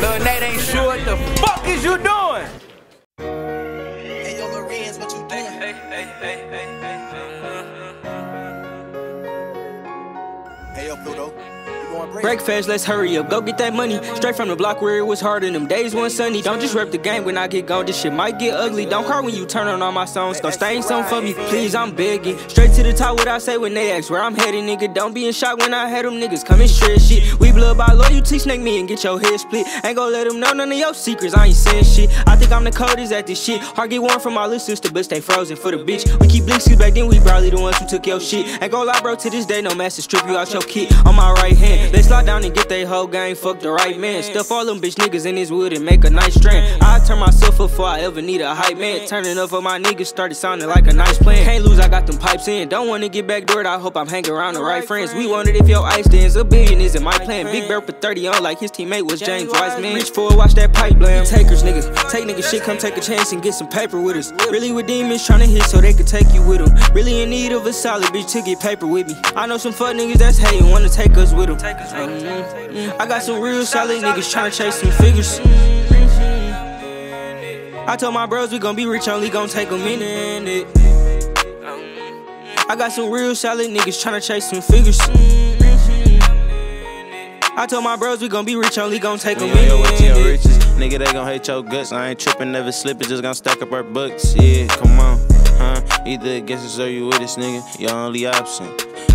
Lil Nate ain't sure what the fuck is you doing? Hey, yo, Lorenz, what you doing? Hey, hey, hey, hey, hey, Hey, break? Break fast, let's hurry up. Go get that money. Straight from the block where it was hard and them days wasn't sunny. Don't just rep the game when I get gone. This shit might get ugly. Don't cry when you turn on all my songs. Don't stain something for me, please. I'm begging. Straight to the top, what I say when they ask where I'm heading, nigga. Don't be in shock when I had them niggas and shred shit. We blood by loyalty, snake me and get your head split. Ain't gon' let them know none of your secrets. I ain't saying shit. I think I'm the coldest at this shit. Heart get warm from my little sister, but stay frozen for the bitch. We keep blinks back then, we probably the ones who took your shit. Ain't gon' lie, bro, to this day, no master strip you out your kit. On my right hand, let's slide down and get they whole gang. Fuck the right man. Stuff all them bitch niggas in this wood and make a nice strand. I turn myself up before I ever need a hype man. Turning up for my niggas started sounding like a nice plan. Can't lose, I got them pipes in. Don't wanna get back doored, I hope I'm hanging around the right friends. We wanted if your ice stands a billion isn't my plan. Big Bear for 30 on like his teammate was James Wiseman. Reach for watch that pipe blam. Takers, nigga. Take nigga shit, come take a chance and get some paper with us. Really with demons tryna hit so they could take you with them. Really in need of a solid bitch to get paper with me. I know some fuck niggas that's hating, wanna take us with them. I got some real solid niggas tryna chase some figures. I told my bros we gon' be rich, only gon' take a minute. I got some real solid niggas tryna chase some figures. I told my bros we gon' be rich, only gon' take a We on your way to your minute. riches. Nigga, they gon' hate your guts. I ain't tripping, never slipping, just gon' stack up our books. Yeah, come on. Huh? Either against us or you with us, nigga. Your only option.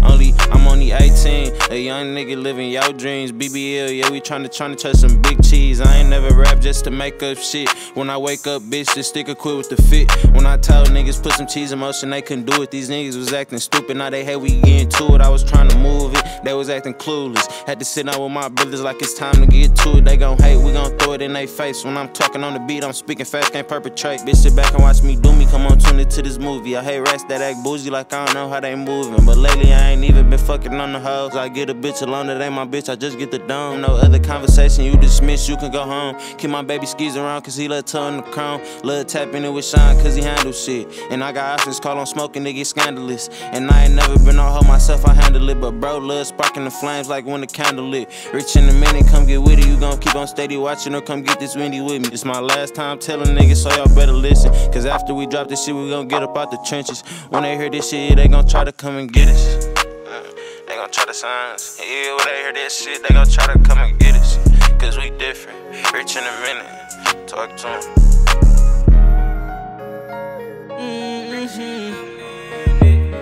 Only, I'm only 18. A young nigga living your dreams. BBL, yeah, we tryna tryna touch some big cheese. I ain't never rap just to make up shit. When I wake up, bitch, the sticker quit with the fit. When I told niggas put some cheese in motion, they couldn't do it. These niggas was acting stupid. Now they hate we get to it. I was trying to move it. They was acting clueless. Had to sit down with my brothers like it's time to get to it. They gon' hate, we gon' throw it in their face. When I'm talking on the beat, I'm speaking fast, can't perpetrate. Bitch, sit back and watch me do me. Come on, tune into this movie. I hate rats that act bougie like I don't know how they moving. But lately, I ain't even been fucking on the hoes. I get a bitch alone, that ain't my bitch. I just get the dome. No other conversation, you dismiss, you can go home. Keep my baby skis around, cause he let tongue the crown. Love tapping it with Shawn, cause he handle shit. And I got options, call on smoking, they get scandalous. And I ain't never been on hoe myself, I handle it. But bro, love sparking the flames like when the candle lit. Rich in a minute, come get with it. You gon' keep on steady watching or come get this windy with me. It's my last time telling niggas, so y'all better listen. Cause after we drop this shit, we gon' get up out the trenches. When they hear this shit, they gon' try to come and get us. Gon' try to sign us. Yeah, when they hear this shit, they gon' try to come and get us. Cause we different. Rich in a minute. Talk to 'em.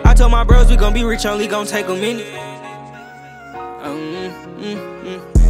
I told my bros we gon' be rich, only gon' take a minute. Mm.